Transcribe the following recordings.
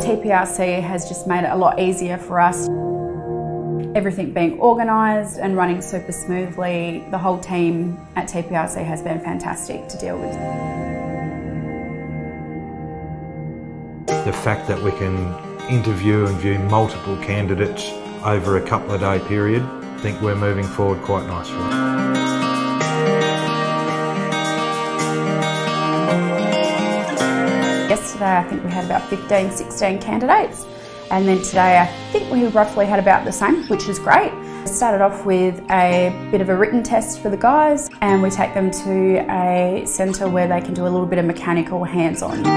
TPRC has just made it a lot easier for us. Everything being organised and running super smoothly. The whole team at TPRC has been fantastic to deal with. The fact that we can interview and view multiple candidates over a couple of day period, I think we're moving forward quite nicely. Yesterday I think we had about 15, 16 candidates and then today I think we roughly had about the same, which is great. Started off with a bit of a written test for the guys and we take them to a centre where they can do a little bit of mechanical hands-on. The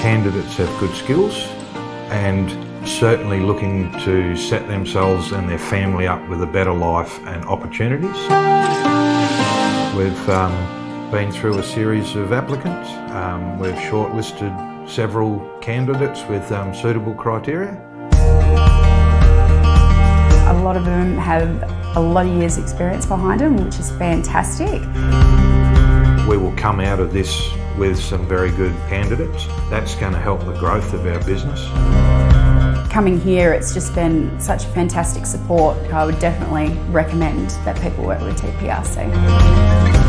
candidates have good skills and certainly looking to set themselves and their family up with a better life and opportunities. We've um, been through a series of applicants. Um, we've shortlisted several candidates with um, suitable criteria. A lot of them have a lot of years experience behind them, which is fantastic. We will come out of this with some very good candidates. That's going to help the growth of our business. Coming here, it's just been such a fantastic support. I would definitely recommend that people work with TPRC.